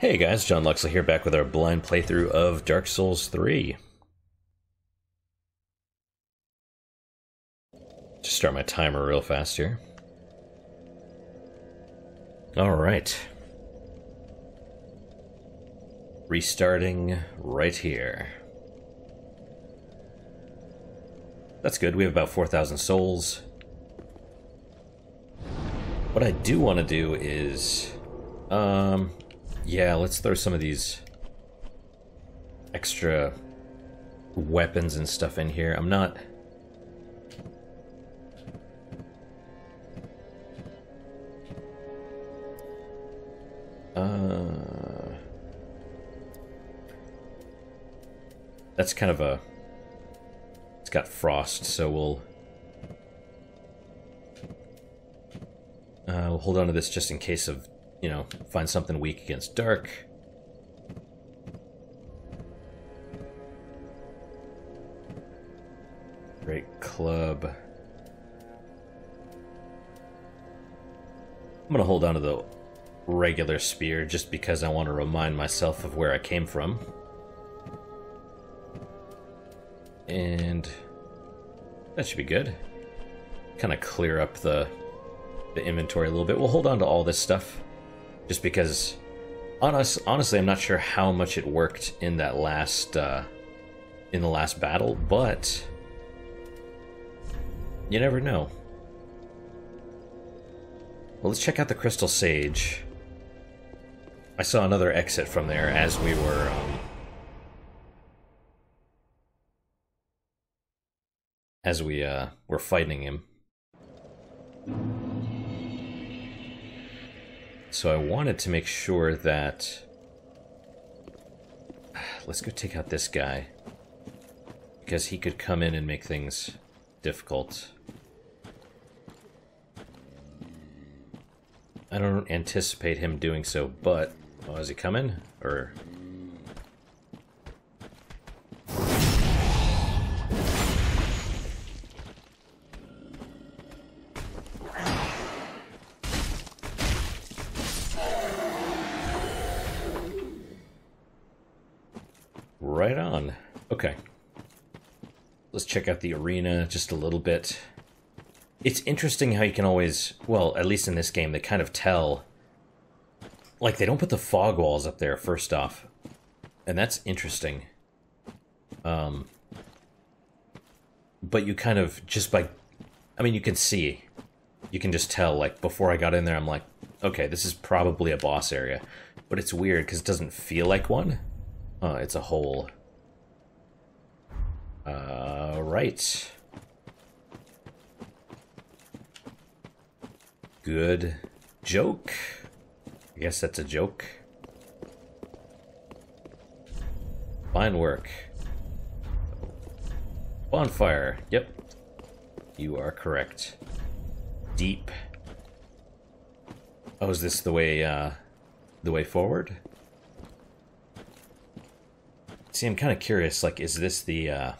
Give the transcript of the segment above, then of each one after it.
Hey guys, John Locksley here back with our blind playthrough of Dark Souls 3. Just start my timer real fast here. Alright. Restarting right here. That's good, we have about 4,000 souls. What I do want to do is... Um, yeah, let's throw some of these extra weapons and stuff in here. I'm not... Uh, that's kind of a... It's got frost, so we'll... Uh, we'll hold on to this just in case of you know, find something weak against dark. Great club. I'm gonna hold on to the regular spear just because I want to remind myself of where I came from. And that should be good. Kind of clear up the the inventory a little bit. We'll hold on to all this stuff just because honest, honestly i'm not sure how much it worked in that last uh, in the last battle but you never know. Well let's check out the crystal sage. I saw another exit from there as we were um, as we uh, were fighting him so I wanted to make sure that... Let's go take out this guy. Because he could come in and make things difficult. I don't anticipate him doing so, but... Oh, is he coming? Or... check out the arena just a little bit. It's interesting how you can always, well, at least in this game, they kind of tell. Like, they don't put the fog walls up there, first off. And that's interesting. Um, but you kind of, just by, I mean, you can see. You can just tell, like, before I got in there, I'm like, okay, this is probably a boss area. But it's weird, because it doesn't feel like one. Uh, it's a hole. Uh, right. Good joke. I guess that's a joke. Fine work. Bonfire. Yep. You are correct. Deep. Oh, is this the way, uh, the way forward? See, I'm kind of curious, like, is this the, uh...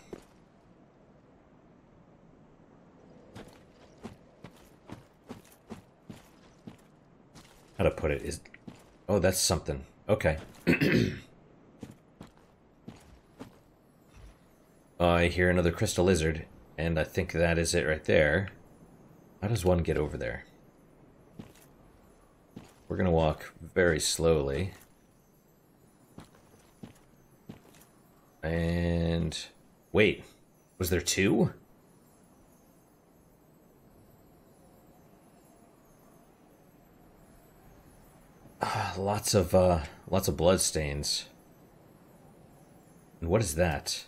How to put it is... Oh, that's something. Okay. I hear another crystal lizard, and I think that is it right there. How does one get over there? We're gonna walk very slowly. And wait, was there two? Lots of uh, lots of blood stains. And what is that?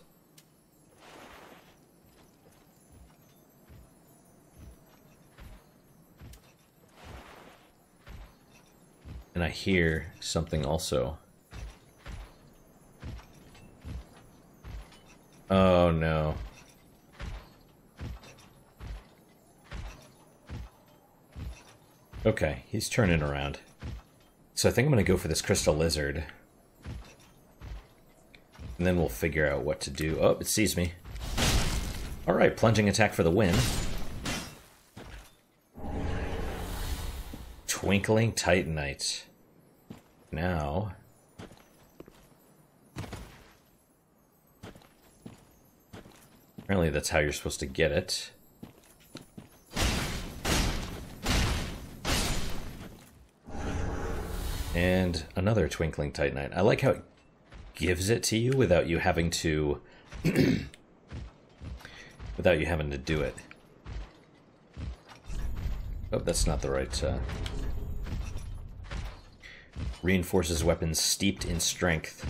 And I hear something also. Oh no. Okay, he's turning around. So I think I'm going to go for this crystal lizard. And then we'll figure out what to do. Oh, it sees me. Alright, plunging attack for the win. Twinkling Titanite. Now... Apparently that's how you're supposed to get it. And another Twinkling Titanite. I like how it gives it to you without you having to... without you having to do it. Oh, that's not the right... Uh... Reinforces weapons steeped in strength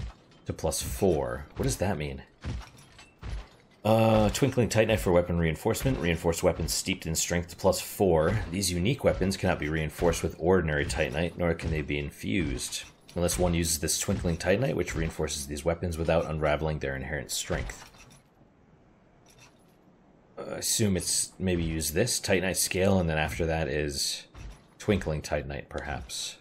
to plus four. What does that mean? Uh, Twinkling Titanite for weapon reinforcement. Reinforced weapons steeped in strength plus 4. These unique weapons cannot be reinforced with ordinary Titanite, nor can they be infused. Unless one uses this Twinkling Titanite, which reinforces these weapons without unraveling their inherent strength. Uh, I assume it's maybe use this Titanite scale, and then after that is Twinkling Titanite, perhaps.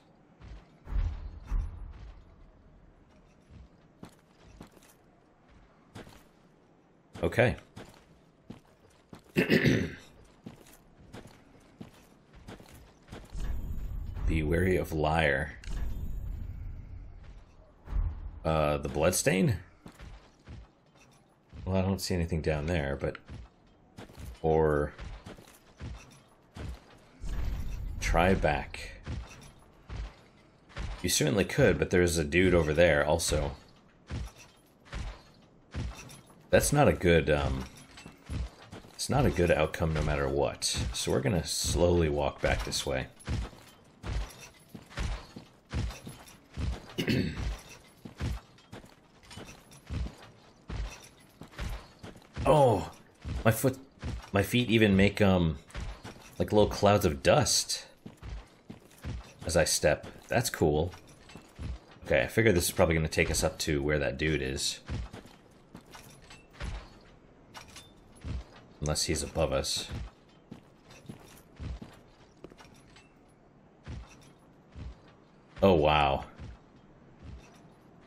Okay. Be wary of liar. Uh, the bloodstain? Well, I don't see anything down there, but... Or... Try back. You certainly could, but there's a dude over there also. That's not a good, um, it's not a good outcome no matter what. So we're gonna slowly walk back this way. oh, my foot, my feet even make, um, like little clouds of dust as I step. That's cool. Okay, I figure this is probably going to take us up to where that dude is. Unless he's above us. Oh, wow.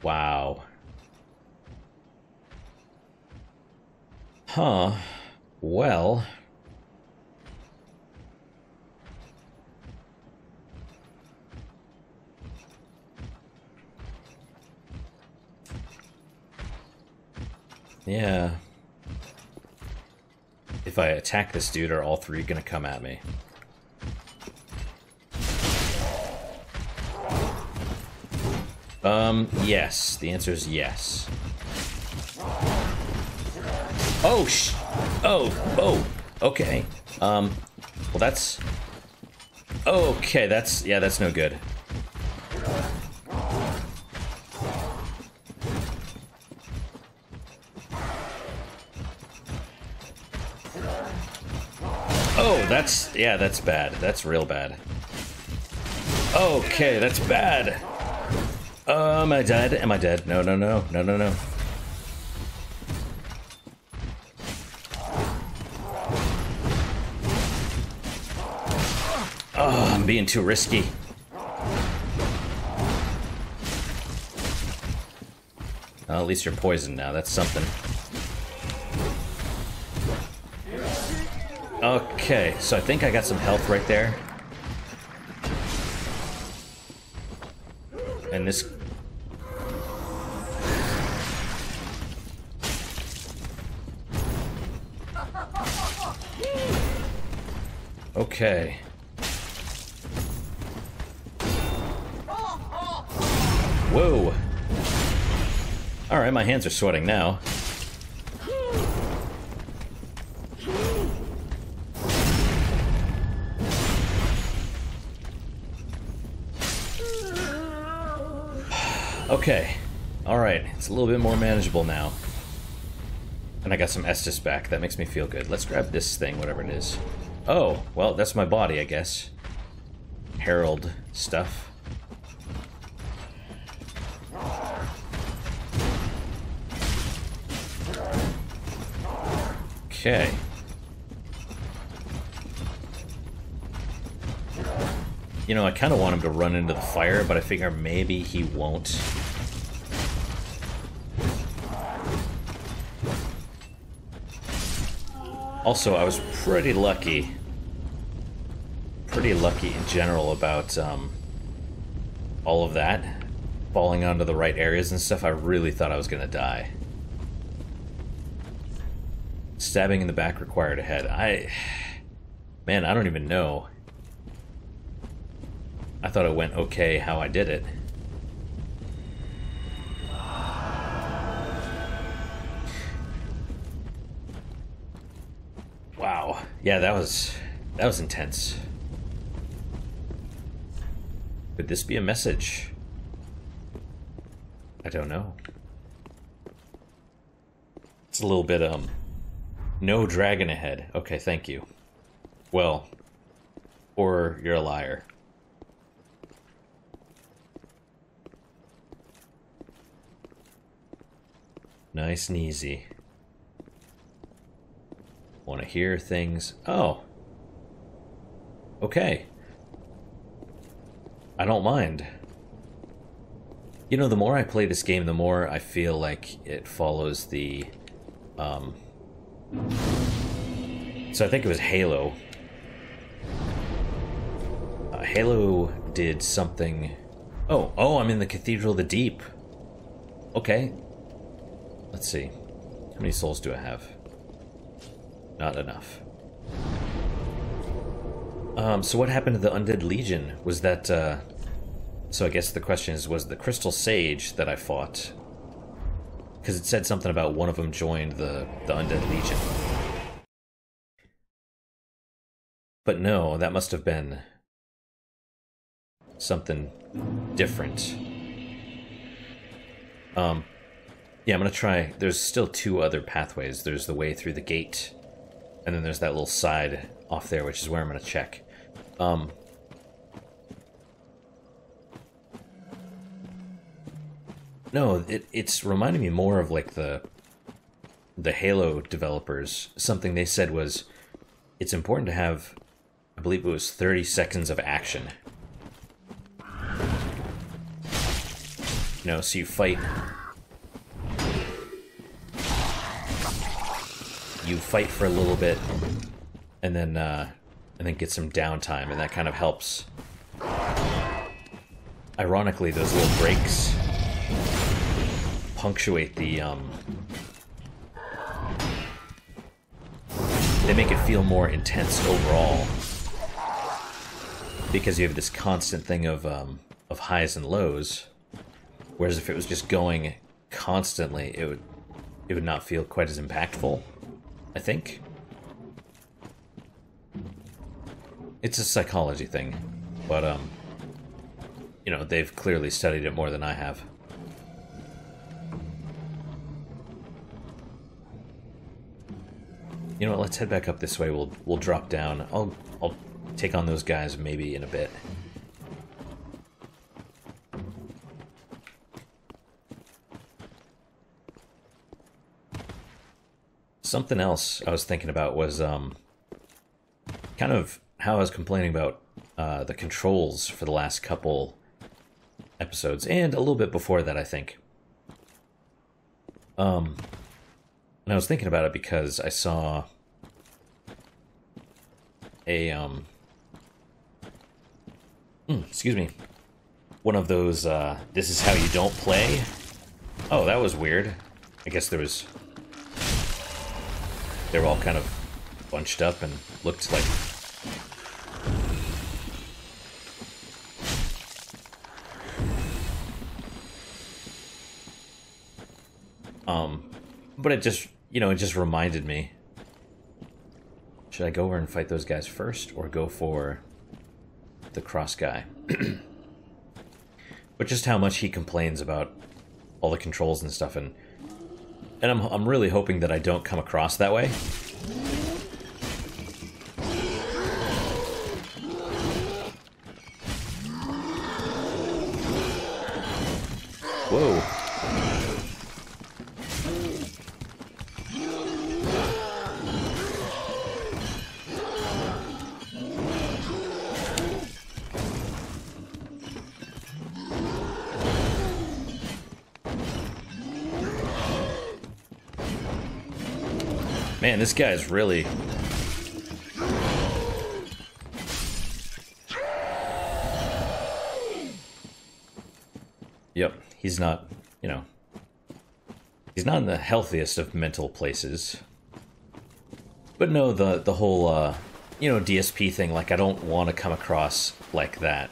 Wow. Huh. Well... Yeah. If I attack this dude, are all three gonna come at me? Um, yes. The answer is yes. Oh, sh- Oh, oh, okay. Um, well that's... Okay, that's, yeah, that's no good. That's, yeah, that's bad. That's real bad. Okay, that's bad. Uh, am I dead? Am I dead? No, no, no, no, no, no. Oh, I'm being too risky. Well, at least you're poisoned now. That's something. Okay, so I think I got some health right there. And this... Okay. Whoa. Alright, my hands are sweating now. Okay. Alright, it's a little bit more manageable now. And I got some Estus back. That makes me feel good. Let's grab this thing, whatever it is. Oh, well, that's my body, I guess. Herald stuff. Okay. You know, I kind of want him to run into the fire, but I figure maybe he won't. Also, I was pretty lucky. Pretty lucky in general about um, all of that. Falling onto the right areas and stuff. I really thought I was going to die. Stabbing in the back required a head. I... Man, I don't even know. I thought it went okay how I did it. Yeah, that was that was intense. Could this be a message? I don't know. It's a little bit, um... No dragon ahead. Okay, thank you. Well, or you're a liar. Nice and easy. Want to hear things? Oh. Okay. I don't mind. You know, the more I play this game, the more I feel like it follows the, um... So I think it was Halo. Uh, Halo did something... Oh, oh, I'm in the Cathedral of the Deep. Okay. Let's see. How many souls do I have? Not enough. Um, so what happened to the Undead Legion? Was that, uh... So I guess the question is, was the Crystal Sage that I fought... Because it said something about one of them joined the, the Undead Legion. But no, that must have been... something different. Um, yeah, I'm gonna try... There's still two other pathways. There's the way through the gate and then there's that little side off there, which is where I'm going to check. Um, no, it, it's reminding me more of like the the Halo developers. Something they said was it's important to have, I believe it was 30 seconds of action. You know, so you fight you fight for a little bit, and then uh, and then get some downtime, and that kind of helps. Ironically, those little breaks punctuate the um, they make it feel more intense overall because you have this constant thing of um, of highs and lows. Whereas if it was just going constantly, it would it would not feel quite as impactful. I think. It's a psychology thing, but, um, you know, they've clearly studied it more than I have. You know what, let's head back up this way. We'll we'll drop down. I'll I'll take on those guys maybe in a bit. Something else I was thinking about was um, kind of how I was complaining about uh, the controls for the last couple episodes, and a little bit before that, I think. Um, and I was thinking about it because I saw a um, mm, excuse me, one of those. Uh, this is how you don't play. Oh, that was weird. I guess there was they were all kind of bunched up and looked like um but it just you know it just reminded me. Should I go over and fight those guys first or go for the cross guy? But just how much he complains about all the controls and stuff and and I'm, I'm really hoping that I don't come across that way. Whoa. Man, this guy's really... Yep, he's not, you know... He's not in the healthiest of mental places. But no, the the whole uh, you know DSP thing. Like, I don't want to come across like that.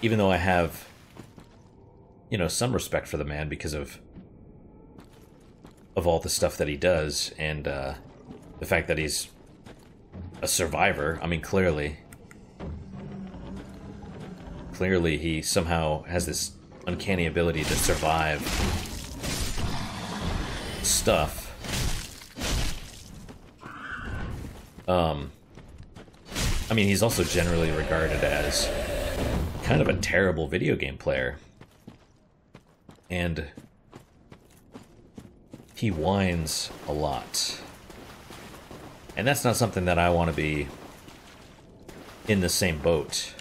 Even though I have, you know, some respect for the man because of of all the stuff that he does and uh, the fact that he's a survivor. I mean, clearly, clearly he somehow has this uncanny ability to survive stuff. Um, I mean, he's also generally regarded as kind of a terrible video game player. And he whines a lot. And that's not something that I want to be in the same boat.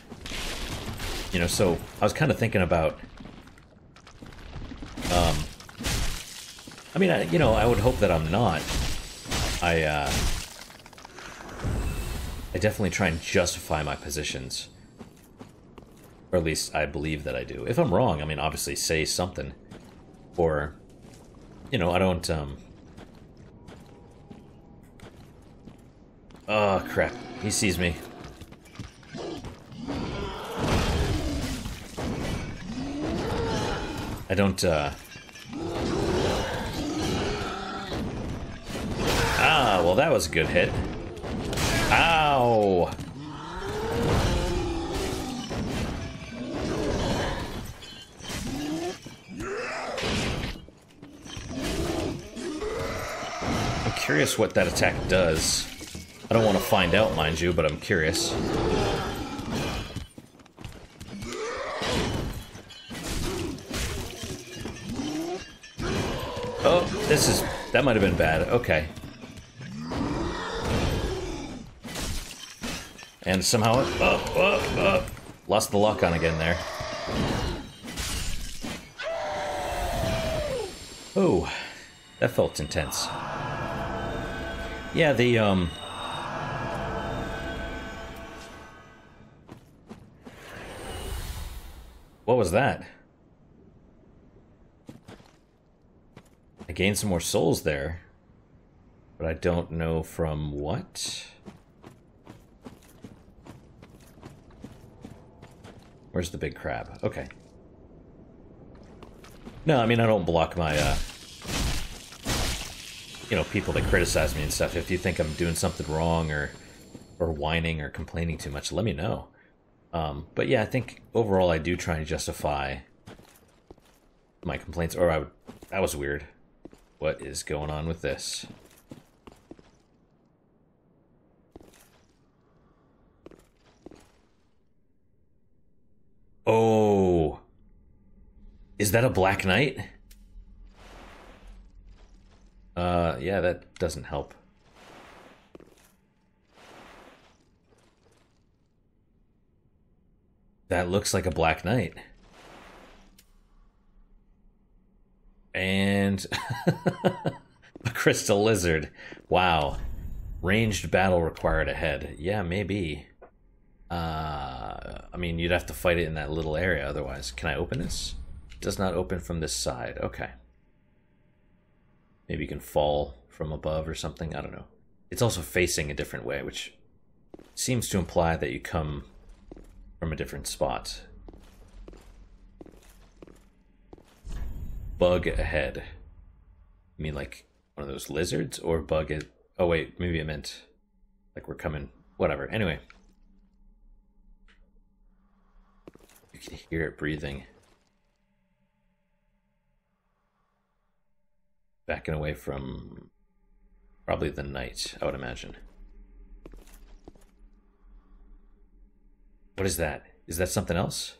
You know, so I was kind of thinking about um I mean, I, you know, I would hope that I'm not. I uh I definitely try and justify my positions. Or at least I believe that I do. If I'm wrong, I mean, obviously say something. Or, you know, I don't, um... Oh, crap. He sees me. I don't, uh... Ah, well that was a good hit. Curious what that attack does. I don't want to find out, mind you, but I'm curious. Oh, this is... That might have been bad. Okay. And somehow, it. oh, oh, oh, lost the lock on again there. Oh, that felt intense. Yeah, the, um... What was that? I gained some more souls there. But I don't know from what? Where's the big crab? Okay. No, I mean, I don't block my, uh, you know, people that criticize me and stuff. If you think I'm doing something wrong or, or whining or complaining too much, let me know. Um, but yeah, I think overall I do try and justify my complaints. Or I would, that was weird. What is going on with this? Oh. Is that a Black Knight? Uh, yeah, that doesn't help. That looks like a Black Knight. And a Crystal Lizard. Wow. Ranged battle required ahead. Yeah, maybe. Uh, I mean, you'd have to fight it in that little area otherwise. Can I open this? It does not open from this side. Okay. Maybe you can fall from above or something. I don't know. It's also facing a different way, which seems to imply that you come from a different spot. Bug ahead. I mean, like one of those lizards or bug it? Oh, wait, maybe I meant like we're coming. Whatever. Anyway. You can hear it breathing. Backing away from probably the knight, I would imagine. What is that? Is that something else?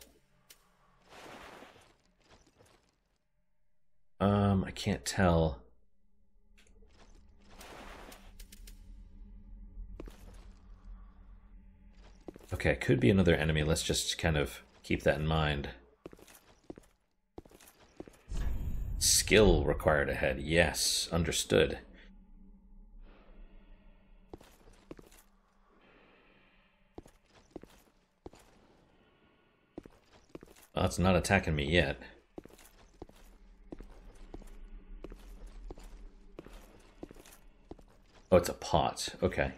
Um, I can't tell. Okay, it could be another enemy. Let's just kind of Keep that in mind. Skill required ahead. Yes, understood. Well, it's not attacking me yet. Oh, it's a pot. Okay.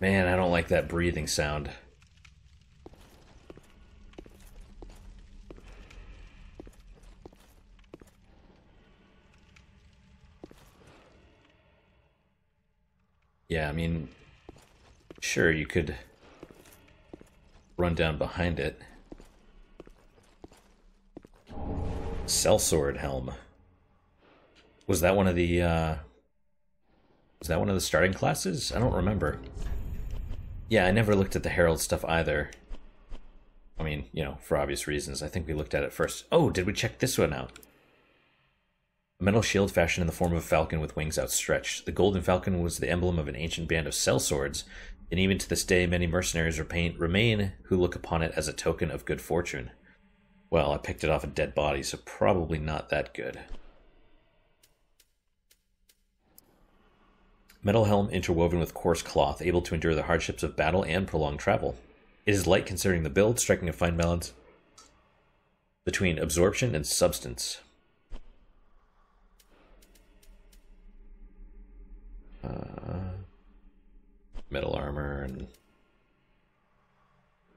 Man, I don't like that breathing sound. Yeah, I mean, sure, you could run down behind it. Sellsword helm. Was that one of the, uh... Was that one of the starting classes? I don't remember. Yeah, I never looked at the Herald stuff either. I mean, you know, for obvious reasons. I think we looked at it first. Oh, did we check this one out? A metal shield fashioned in the form of a falcon with wings outstretched. The golden falcon was the emblem of an ancient band of sellswords, and even to this day many mercenaries remain who look upon it as a token of good fortune. Well, I picked it off a dead body, so probably not that good. Metal helm interwoven with coarse cloth, able to endure the hardships of battle and prolonged travel. It is light considering the build, striking a fine balance between absorption and substance. Uh, metal armor and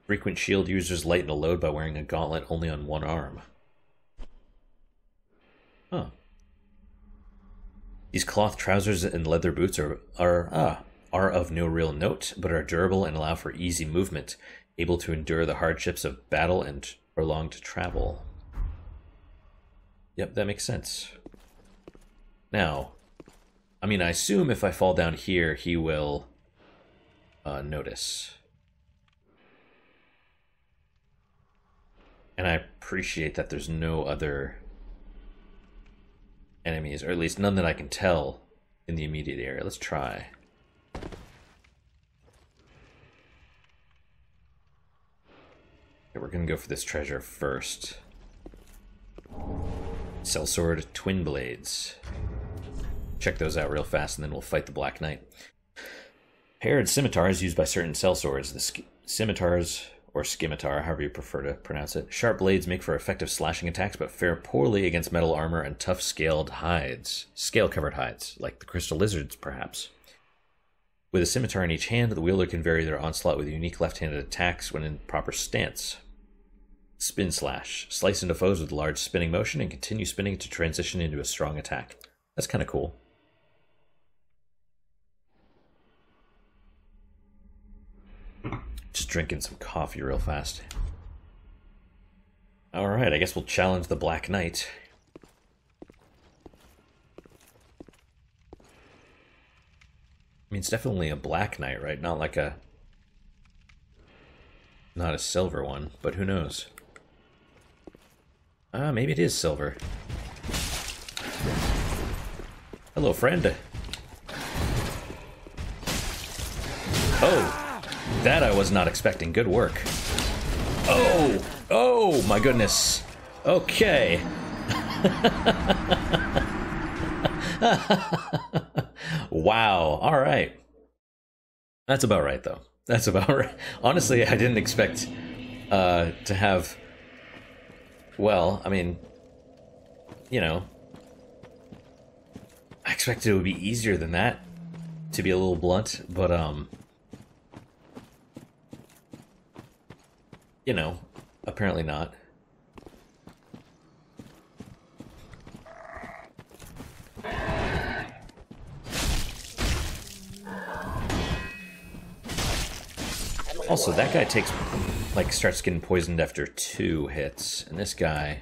frequent shield users lighten a load by wearing a gauntlet only on one arm. Huh. These cloth trousers and leather boots are are ah, are of no real note, but are durable and allow for easy movement, able to endure the hardships of battle and prolonged travel. Yep, that makes sense. Now, I mean, I assume if I fall down here, he will uh, notice. And I appreciate that there's no other enemies, or at least none that I can tell in the immediate area. Let's try. Okay, we're gonna go for this treasure first. Sellsword Twin Blades. Check those out real fast, and then we'll fight the Black Knight. Paired scimitars used by certain sellswords. The scimitars or scimitar, however you prefer to pronounce it. Sharp blades make for effective slashing attacks, but fare poorly against metal armor and tough scaled hides. Scale covered hides, like the crystal lizards, perhaps. With a scimitar in each hand, the wielder can vary their onslaught with unique left handed attacks when in proper stance. Spin slash. Slice into foes with large spinning motion and continue spinning to transition into a strong attack. That's kind of cool. Just drinking some coffee real fast. Alright, I guess we'll challenge the Black Knight. I mean, it's definitely a Black Knight, right? Not like a... Not a silver one, but who knows? Ah, maybe it is silver. Hello, friend. Oh! That I was not expecting. Good work. Oh! Oh, my goodness. Okay. wow. All right. That's about right, though. That's about right. Honestly, I didn't expect uh, to have. Well, I mean, you know, I expected it would be easier than that, to be a little blunt. But um, you know, apparently not. Also, that guy takes, like, starts getting poisoned after two hits, and this guy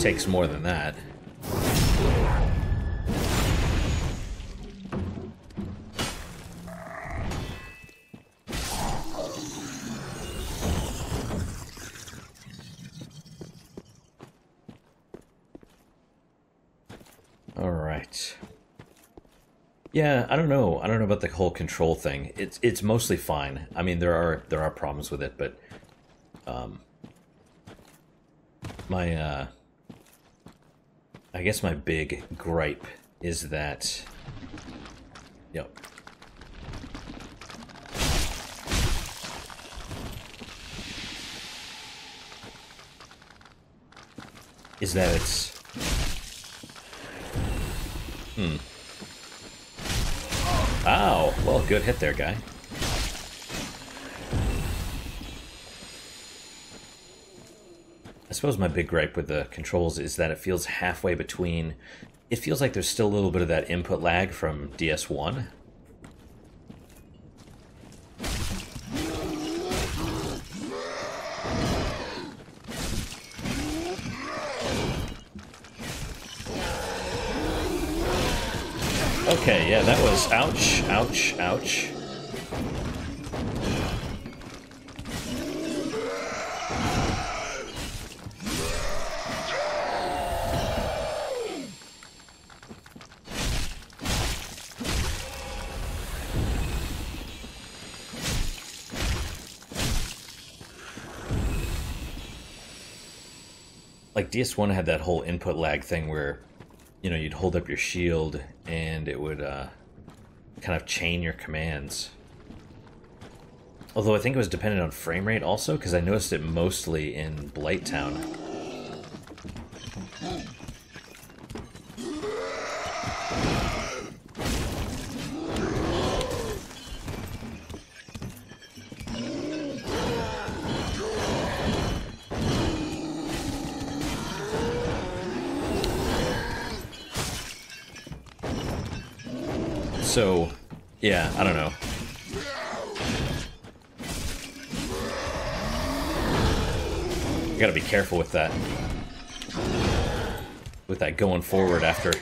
takes more than that. Yeah, I don't know. I don't know about the whole control thing. It's it's mostly fine. I mean, there are there are problems with it, but um, my uh, I guess my big gripe is that, yep. Is that it's Hmm. Ow! Well, good hit there, guy. I suppose my big gripe with the controls is that it feels halfway between... It feels like there's still a little bit of that input lag from DS1, Okay, yeah, that was ouch, ouch, ouch. Like DS1 had that whole input lag thing where you know, you'd hold up your shield and it would uh, kind of chain your commands. Although I think it was dependent on frame rate also, because I noticed it mostly in Blighttown. Careful with that. With that going forward after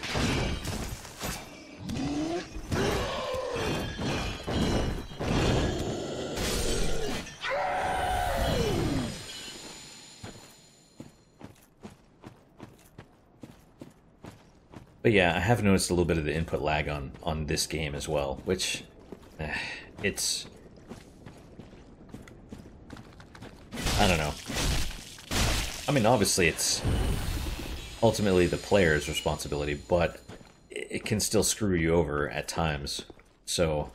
But yeah, I have noticed a little bit of the input lag on on this game as well, which eh, it's I don't know. I mean, obviously it's ultimately the player's responsibility, but it can still screw you over at times. So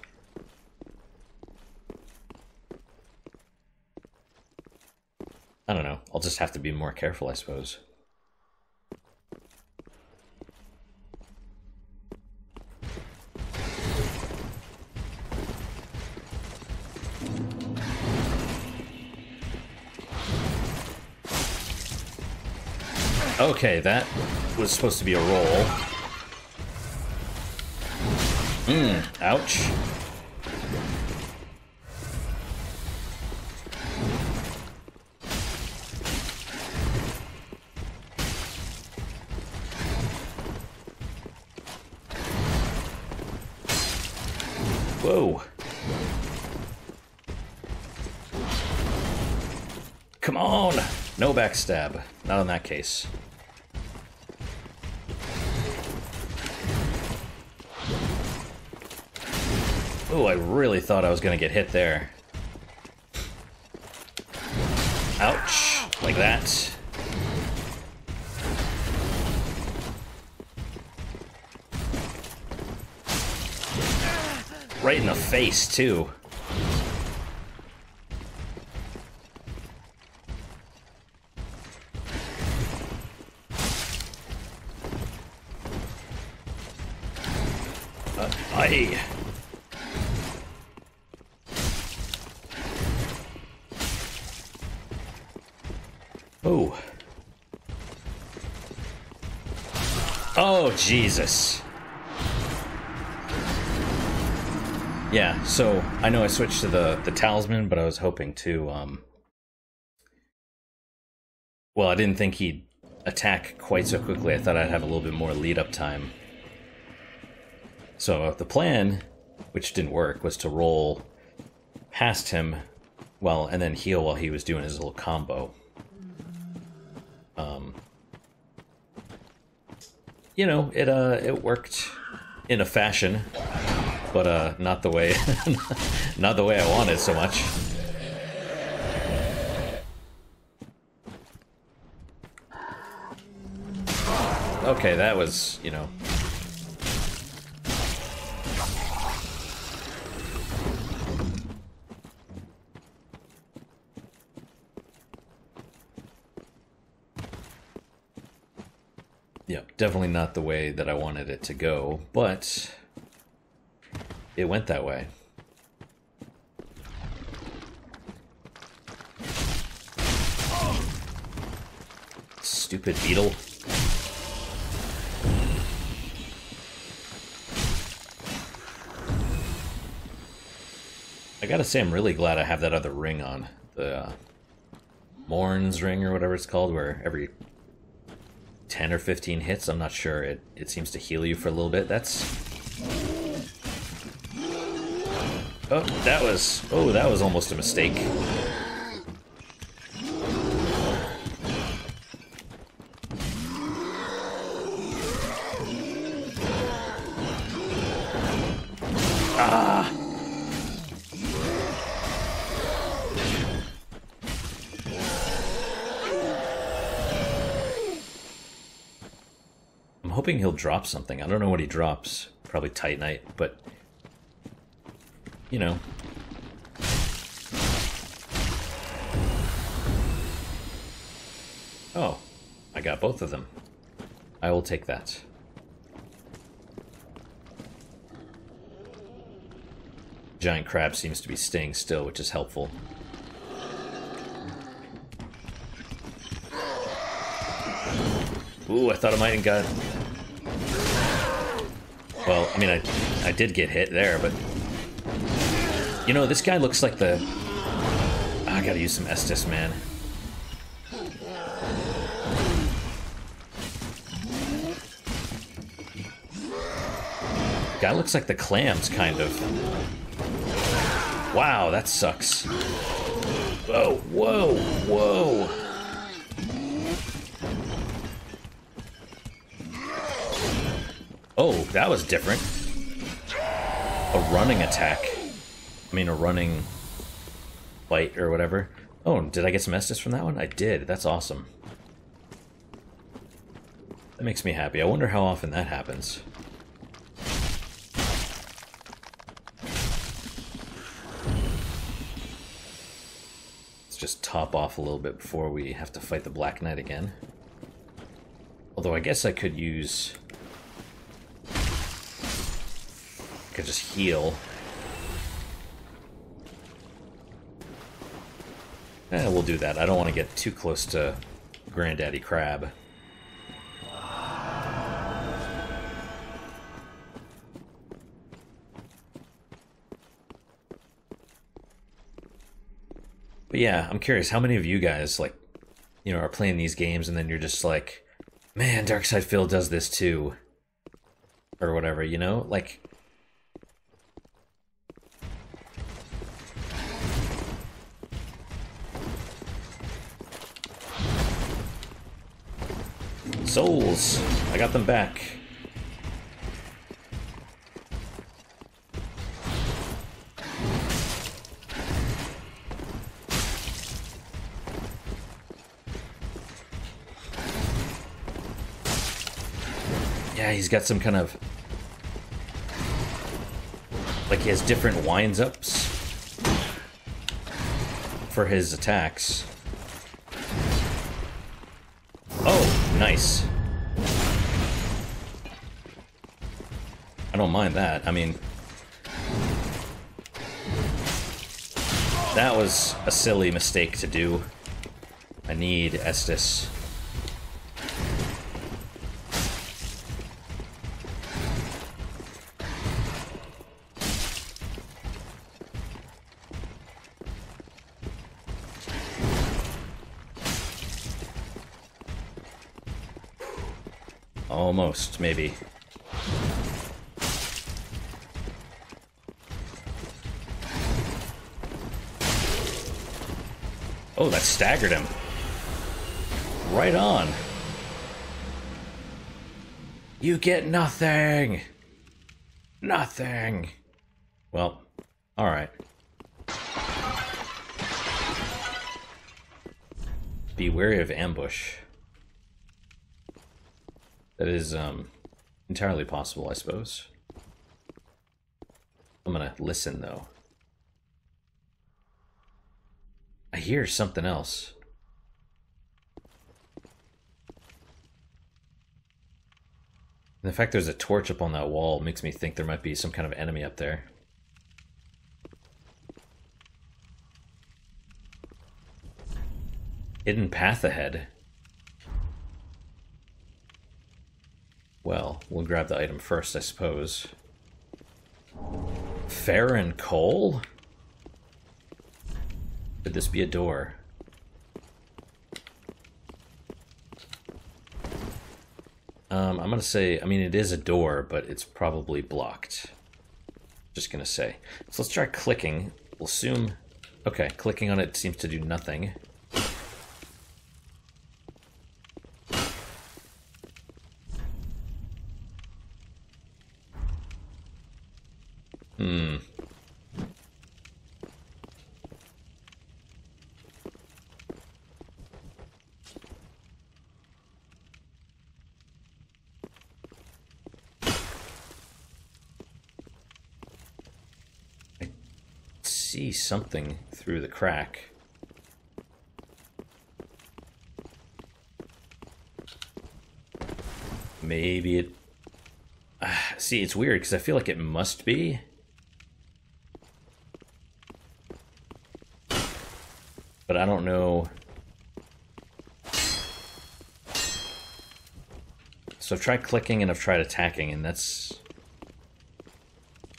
I don't know. I'll just have to be more careful, I suppose. Okay, that was supposed to be a roll. Mmm, ouch. Whoa. Come on! No backstab. Not in that case. Oh, I really thought I was gonna get hit there. Ouch. Like that. Right in the face, too. Uh, I... Oh. Oh, Jesus. Yeah, so I know I switched to the, the talisman, but I was hoping to, um... Well, I didn't think he'd attack quite so quickly. I thought I'd have a little bit more lead-up time. So the plan, which didn't work, was to roll past him, well, and then heal while he was doing his little combo. Um, you know, it uh, it worked in a fashion, but uh, not the way, not the way I wanted so much. Okay, that was, you know, Yeah, definitely not the way that I wanted it to go, but it went that way. Stupid beetle. I gotta say, I'm really glad I have that other ring on. The uh, Morne's ring or whatever it's called, where every 10 or 15 hits, I'm not sure, it, it seems to heal you for a little bit. That's... Oh, that was... Oh, that was almost a mistake. Hoping he'll drop something. I don't know what he drops. Probably Titanite, but... You know. Oh, I got both of them. I will take that. Giant crab seems to be staying still, which is helpful. Ooh, I thought I might have got well, I mean, I, I did get hit there, but... You know, this guy looks like the... I gotta use some Estus, man. Guy looks like the clams, kind of. Wow, that sucks. Oh, whoa, whoa, whoa. That was different. A running attack. I mean, a running bite or whatever. Oh, did I get some Estus from that one? I did. That's awesome. That makes me happy. I wonder how often that happens. Let's just top off a little bit before we have to fight the Black Knight again. Although I guess I could use could just heal. Eh, we'll do that. I don't want to get too close to Granddaddy Crab. But yeah, I'm curious, how many of you guys, like, you know, are playing these games and then you're just like, man, Dark Side Phil does this too. Or whatever, you know? Like, Souls! I got them back. Yeah, he's got some kind of... Like he has different winds-ups for his attacks. Oh, nice. I don't mind that. I mean... That was a silly mistake to do. I need Estus. Almost, maybe. Oh, that staggered him. Right on. You get nothing! Nothing! Well, alright. Be wary of ambush. That is um, entirely possible, I suppose. I'm gonna listen, though. I hear something else. And the fact there's a torch up on that wall makes me think there might be some kind of enemy up there. Hidden path ahead. Well, we'll grab the item first, I suppose. Farron coal? Could this be a door? Um, I'm gonna say, I mean, it is a door, but it's probably blocked. Just gonna say. So let's try clicking. We'll assume, okay, clicking on it seems to do nothing. Hmm. I see something through the crack. Maybe it... See, it's weird because I feel like it must be. But I don't know... So I've tried clicking and I've tried attacking, and that's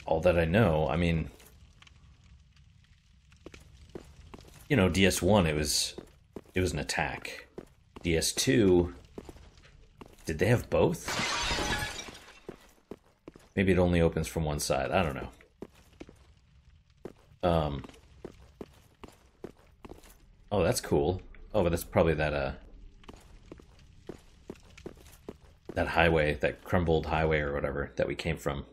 all that I know. I mean, you know, DS1 it was it was an attack. DS2 did they have both? Maybe it only opens from one side. I don't know. Um Oh, that's cool. Oh, but that's probably that uh that highway, that crumbled highway or whatever that we came from.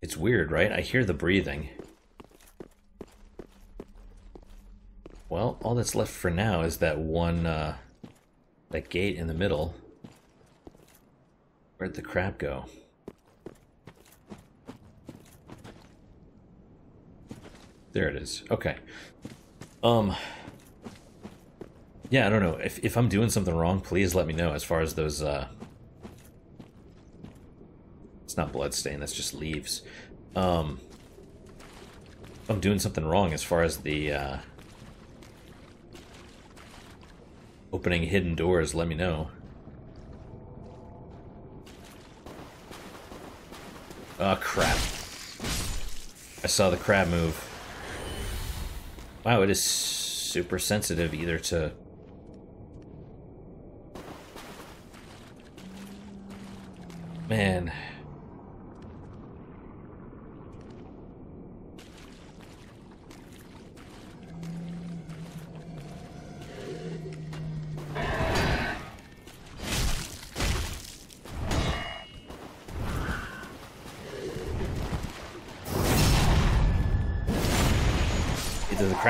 It's weird, right? I hear the breathing. Well, all that's left for now is that one, uh, that gate in the middle. Where'd the crab go? There it is. Okay. Um, yeah, I don't know. If, if I'm doing something wrong, please let me know as far as those, uh... It's not bloodstain, that's just leaves. Um... I'm doing something wrong as far as the, uh... Opening hidden doors, let me know. Oh, crap. I saw the crab move. Wow, it is super sensitive either to Man.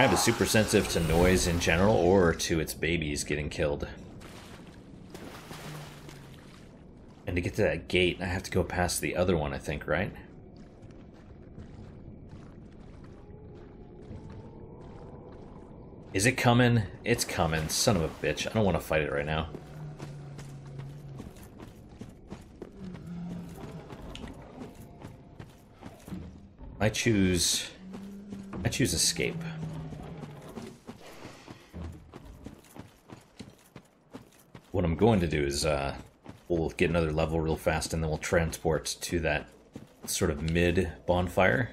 Crab is super sensitive to noise in general or to its babies getting killed. And to get to that gate, I have to go past the other one, I think, right? Is it coming? It's coming. Son of a bitch. I don't want to fight it right now. I choose... I choose escape. What I'm going to do is, uh, we'll get another level real fast and then we'll transport to that sort of mid bonfire.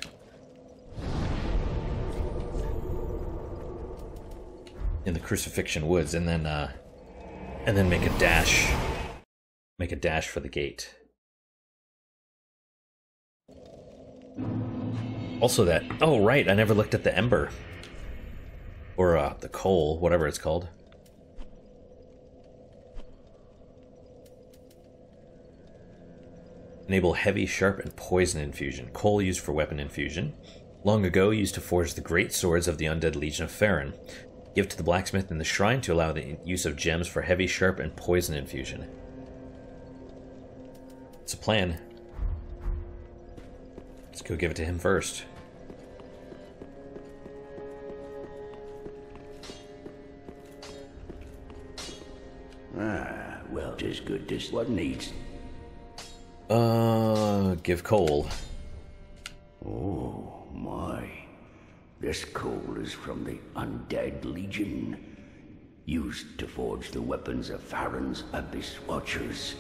In the Crucifixion Woods and then uh and then make a dash make a dash for the gate. Also that oh right, I never looked at the ember. Or uh the coal, whatever it's called. Enable heavy, sharp, and poison infusion. Coal used for weapon infusion. Long ago, used to forge the great swords of the undead legion of Farron. Give to the blacksmith in the shrine to allow the use of gems for heavy, sharp, and poison infusion. It's a plan. Let's go give it to him first. Ah, well, just good this what needs? Uh, give coal. Oh my. This coal is from the Undead Legion, used to forge the weapons of Farron's Abyss Watchers.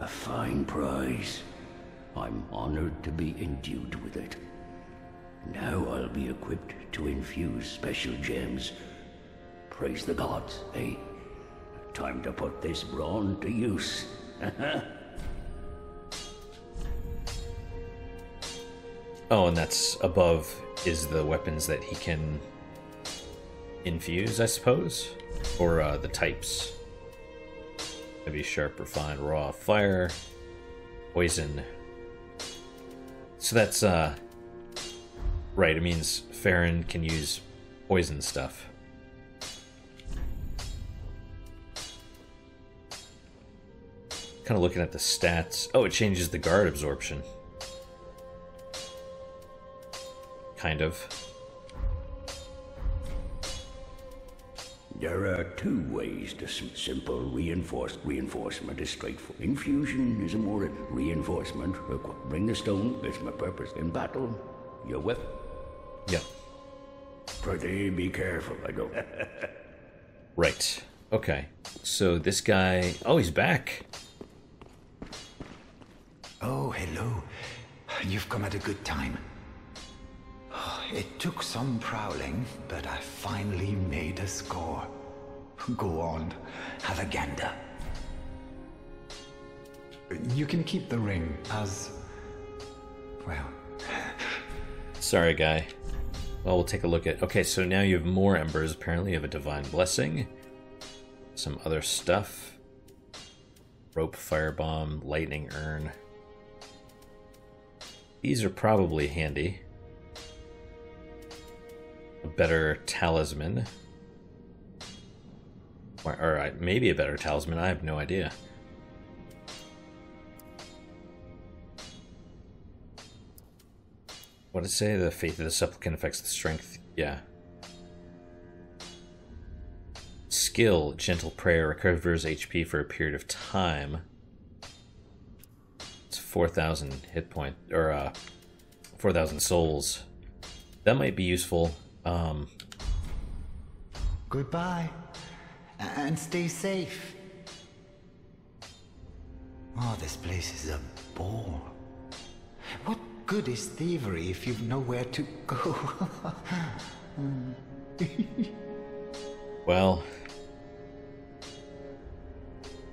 A fine prize. I'm honored to be endued with it. Now I'll be equipped to infuse special gems. Praise the gods, eh? Time to put this brawn to use. Oh, and that's above is the weapons that he can infuse, I suppose? Or uh, the types. Heavy, sharp, refined, raw, fire, poison. So that's, uh... Right, it means Farron can use poison stuff. Kind of looking at the stats. Oh, it changes the guard absorption. Kind of. There are two ways to simple reinforced reinforcement is straightforward. Infusion is a more reinforcement. Bring the stone, it's my purpose. In battle, you're with. Yep. Pretty be careful, I go. right. Okay. So this guy. Oh, he's back. Oh, hello. You've come at a good time. It took some prowling, but I finally made a score. Go on, have a gander. You can keep the ring as... well... Sorry, guy. Well, we'll take a look at... Okay, so now you have more embers, apparently. You have a Divine Blessing. Some other stuff. Rope Firebomb, Lightning Urn. These are probably handy better talisman. Or, or maybe a better talisman, I have no idea. What did it say? The faith of the supplicant affects the strength. Yeah. Skill, gentle prayer, recovers HP for a period of time. It's 4,000 hit point, or uh, 4,000 souls. That might be useful um. Goodbye. And stay safe. Oh, this place is a bore. What good is thievery if you've nowhere to go? well,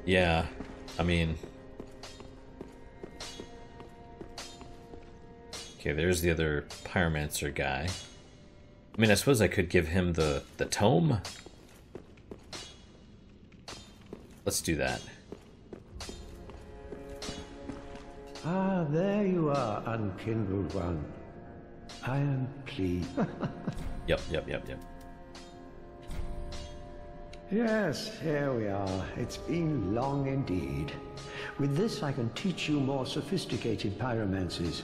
yeah, I mean, okay, there's the other pyromancer guy. I mean, I suppose I could give him the, the tome. Let's do that. Ah, there you are, unkindled one. I am pleased. yep, yep, yep, yep. Yes, here we are. It's been long indeed. With this, I can teach you more sophisticated pyromancies.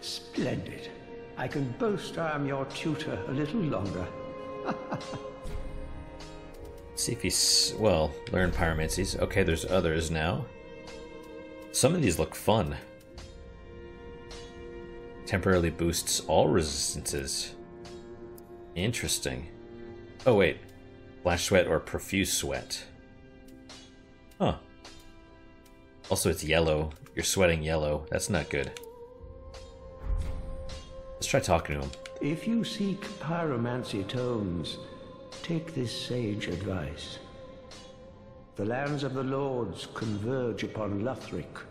Splendid. I can boast I am your tutor a little longer. See if he's, well, learn pyromancies. Okay, there's others now. Some of these look fun. Temporarily boosts all resistances. Interesting. Oh, wait. Flash sweat or profuse sweat. Huh. Also, it's yellow. You're sweating yellow. That's not good. Let's try talking to him. If you seek pyromancy tomes, take this sage advice. The lands of the lords converge upon Lothric.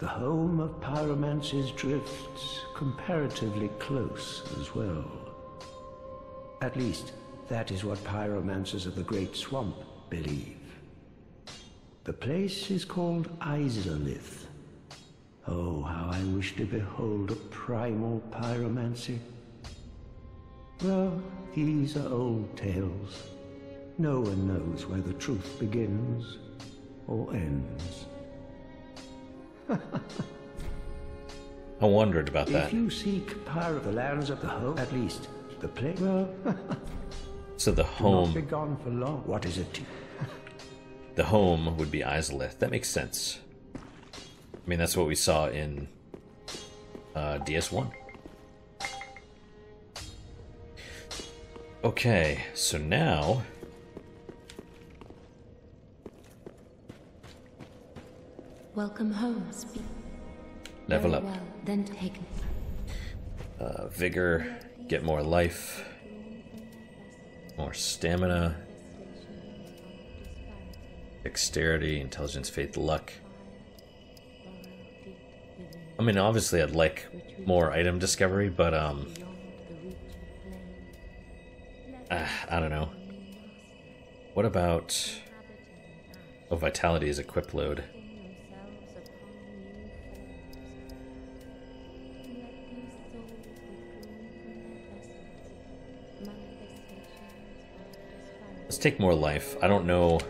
The home of pyromancy's drifts comparatively close as well. At least, that is what pyromancers of the Great Swamp believe. The place is called Izalith, Oh, how I wish to behold a primal pyromancy. Well, these are old tales. No one knows where the truth begins or ends. I wondered about that. If you seek power of the lands of the home, at least the place. Well, so the home. Not be gone for long. What is it? the home would be Izalith. That makes sense. I mean, that's what we saw in uh, DS1. Okay, so now... Welcome home, speak. Level up. Well, then take Uh, vigor, get more life, more stamina, dexterity, intelligence, faith, luck. I mean, obviously, I'd like more item discovery, but um, uh, I don't know. What about? Oh, vitality is equip load. Let's take more life. I don't know.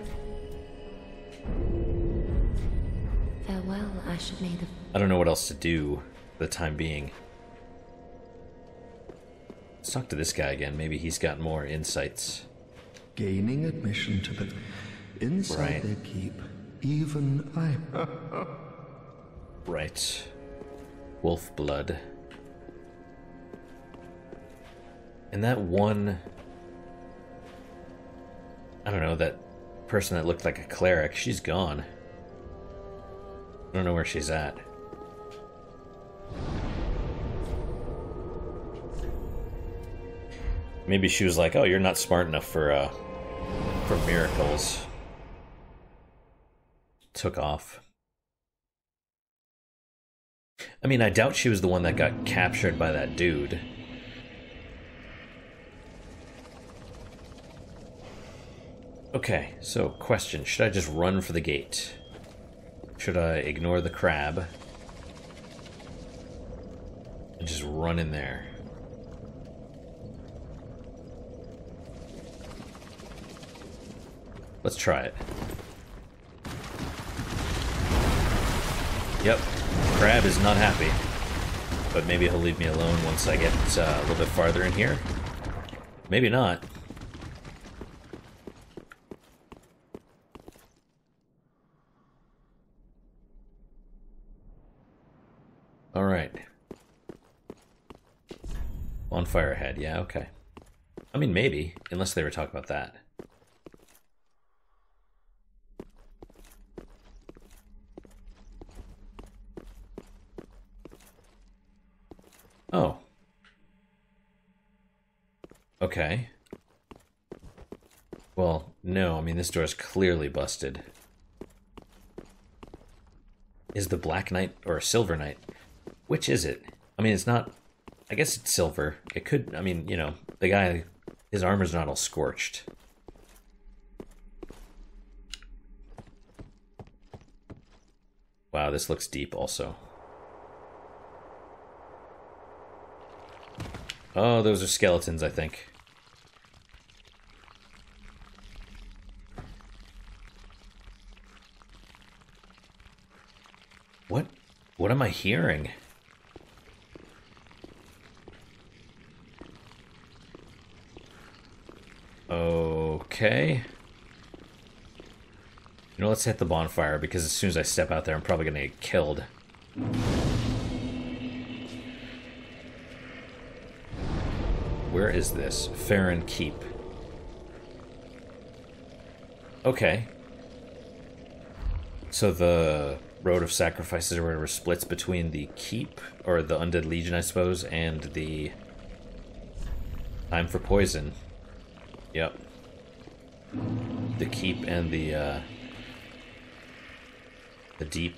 Farewell, Ashmade of I don't know what else to do for the time being. Let's talk to this guy again. Maybe he's got more insights. Gaining admission to the inside Right. their keep. Even I. Right. Wolf blood. And that one. I don't know, that person that looked like a cleric, she's gone. I don't know where she's at. Maybe she was like, "Oh, you're not smart enough for uh for miracles." Took off. I mean, I doubt she was the one that got captured by that dude. Okay, so question. Should I just run for the gate? Should I ignore the crab? And just run in there? Let's try it. Yep, Crab is not happy. But maybe he'll leave me alone once I get uh, a little bit farther in here. Maybe not. Alright. Bonfire ahead, yeah, okay. I mean, maybe, unless they were talking about that. Oh. Okay. Well, no, I mean, this door is clearly busted. Is the Black Knight or Silver Knight? Which is it? I mean, it's not. I guess it's silver. It could. I mean, you know, the guy, his armor's not all scorched. Wow, this looks deep also. Oh, those are skeletons, I think. What? What am I hearing? Okay. You know, let's hit the bonfire because as soon as I step out there, I'm probably gonna get killed. Where is this? Farron Keep. Okay. So the Road of Sacrifices or whatever splits between the Keep, or the Undead Legion, I suppose, and the Time for Poison. Yep. The Keep and the, uh, the Deep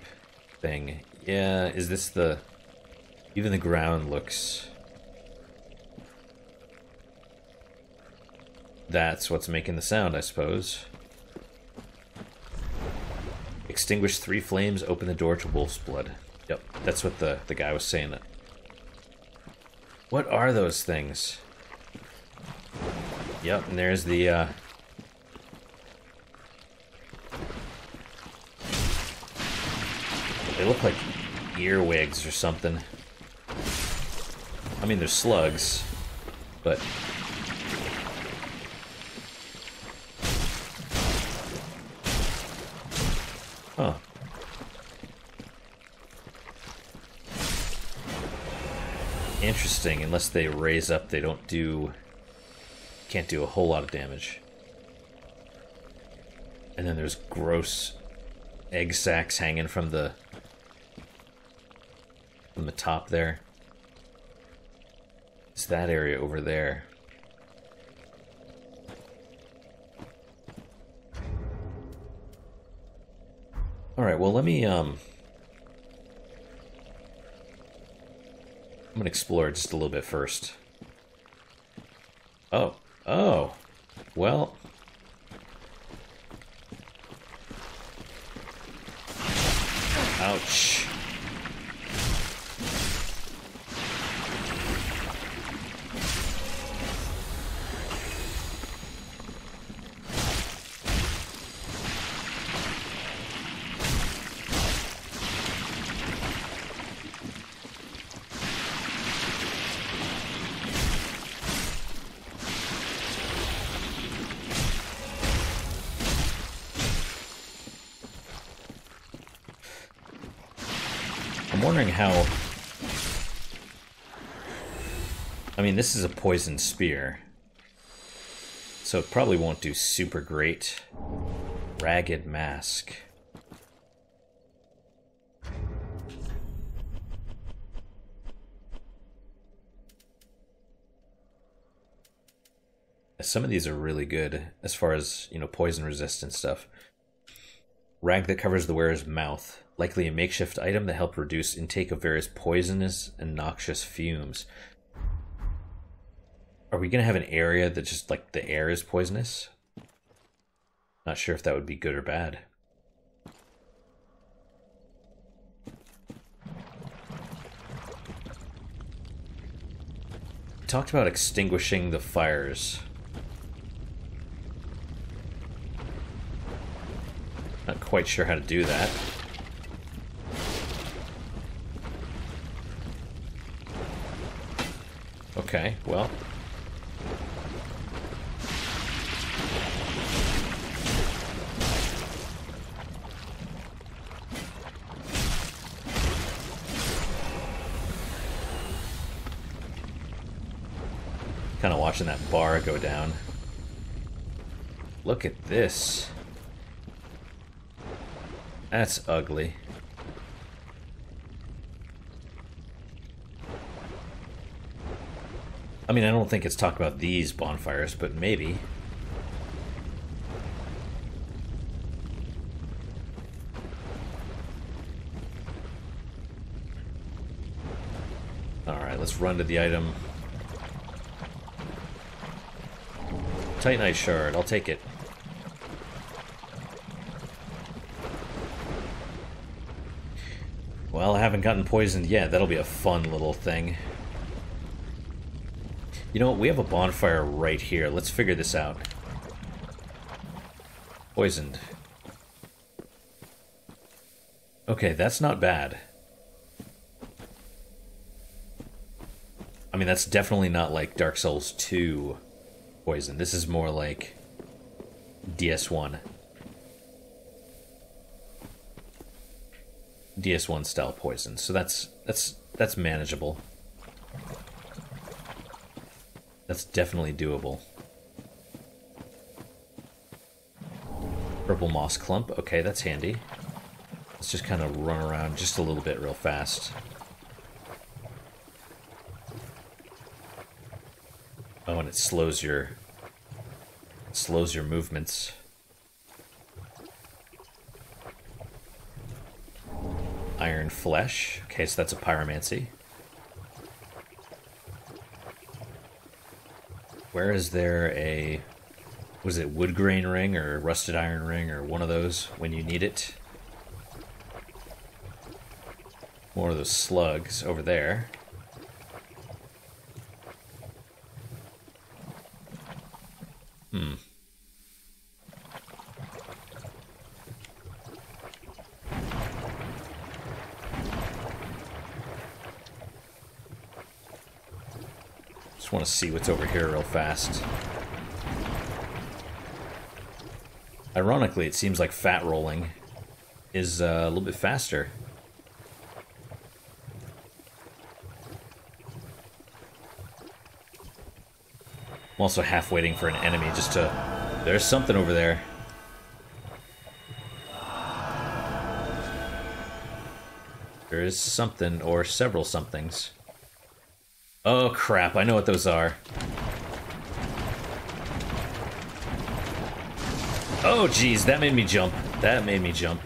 thing. Yeah, is this the... Even the ground looks... That's what's making the sound, I suppose. Extinguish three flames, open the door to wolf's blood. Yep, that's what the, the guy was saying. What are those things? Yep, and there's the, uh... They look like earwigs or something. I mean, they're slugs, but Huh. Interesting, unless they raise up, they don't do... Can't do a whole lot of damage. And then there's gross egg sacs hanging from the... From the top there. It's that area over there. Alright, well let me, um... I'm gonna explore just a little bit first. Oh. Oh. Well. This is a poison spear. So it probably won't do super great. Ragged Mask. Some of these are really good as far as, you know, poison resistant stuff. Rag that covers the wearer's mouth. Likely a makeshift item that help reduce intake of various poisonous and noxious fumes. Are we going to have an area that just, like, the air is poisonous? Not sure if that would be good or bad. talked about extinguishing the fires. Not quite sure how to do that. Okay, well. Watching that bar go down. Look at this. That's ugly. I mean, I don't think it's talk about these bonfires, but maybe. Alright, let's run to the item. Titanite shard, I'll take it. Well, I haven't gotten poisoned yet. That'll be a fun little thing. You know what? We have a bonfire right here. Let's figure this out. Poisoned. Okay, that's not bad. I mean, that's definitely not like Dark Souls 2 poison. This is more like DS1. DS1 style poison. So that's that's that's manageable. That's definitely doable. Purple moss clump. Okay, that's handy. Let's just kind of run around just a little bit real fast. Oh, and it slows your it slows your movements. Iron flesh. Okay, so that's a pyromancy. Where is there a was it wood grain ring or rusted iron ring or one of those when you need it? More of those slugs over there. Hmm. Just want to see what's over here real fast. Ironically, it seems like fat rolling is uh, a little bit faster. I'm also half waiting for an enemy just to... There's something over there. There is something, or several somethings. Oh crap, I know what those are. Oh geez, that made me jump. That made me jump.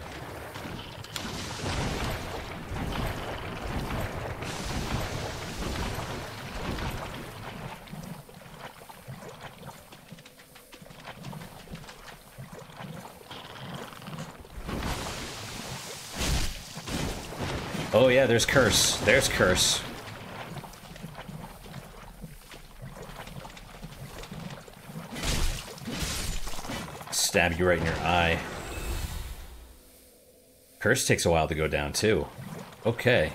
Oh yeah, there's Curse. There's Curse. Stab you right in your eye. Curse takes a while to go down too. Okay.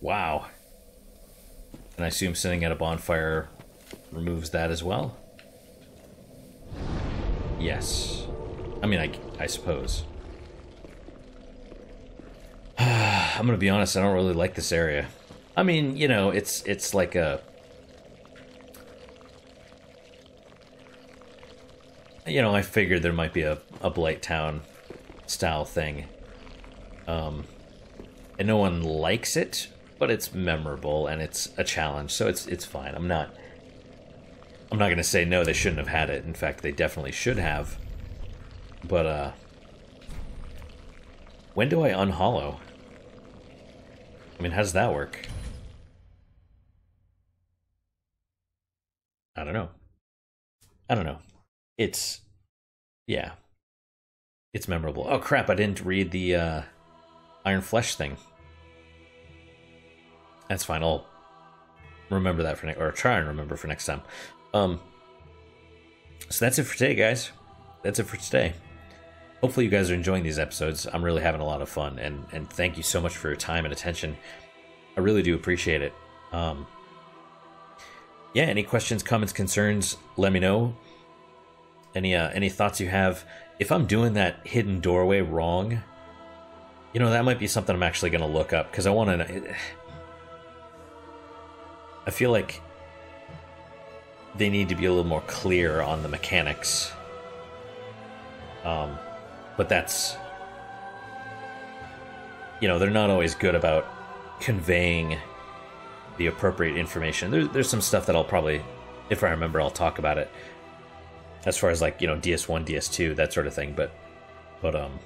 Wow. And I assume sitting at a bonfire removes that as well? Yes. I mean, I, I suppose. I'm gonna be honest. I don't really like this area. I mean, you know, it's it's like a you know, I figured there might be a a Blight Town style thing. Um, and no one likes it, but it's memorable and it's a challenge, so it's it's fine. I'm not I'm not gonna say no. They shouldn't have had it. In fact, they definitely should have. But uh, when do I unhollow? I mean, how does that work? I don't know. I don't know. It's yeah. It's memorable. Oh crap, I didn't read the uh Iron Flesh thing. That's fine. I'll remember that for next or try and remember for next time. Um so that's it for today, guys. That's it for today. Hopefully you guys are enjoying these episodes. I'm really having a lot of fun and and thank you so much for your time and attention. I really do appreciate it. Um yeah, any questions, comments, concerns, let me know. Any uh, any thoughts you have? If I'm doing that hidden doorway wrong, you know that might be something I'm actually going to look up because I want to. I feel like they need to be a little more clear on the mechanics. Um, but that's you know they're not always good about conveying the appropriate information. There, there's some stuff that I'll probably, if I remember, I'll talk about it as far as like you know DS1, DS2, that sort of thing. But but um,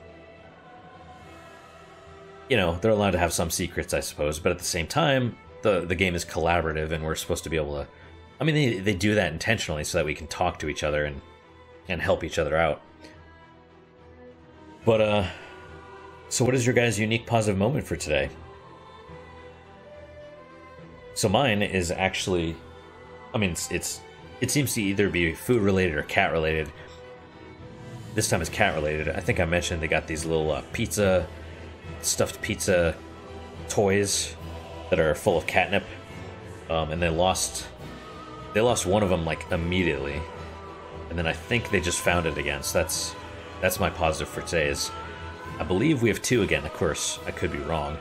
you know they're allowed to have some secrets, I suppose. But at the same time, the the game is collaborative, and we're supposed to be able to. I mean, they they do that intentionally so that we can talk to each other and and help each other out. But uh, so what is your guys' unique positive moment for today? So mine is actually, I mean, it's, it's it seems to either be food related or cat related. This time it's cat related. I think I mentioned they got these little uh, pizza, stuffed pizza toys that are full of catnip, um, and they lost, they lost one of them like immediately, and then I think they just found it again. So that's that's my positive for today. Is I believe we have two again. Of course, I could be wrong.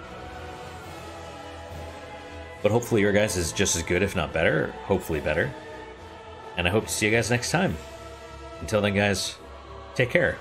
But hopefully your guys is just as good, if not better. Hopefully better. And I hope to see you guys next time. Until then, guys, take care.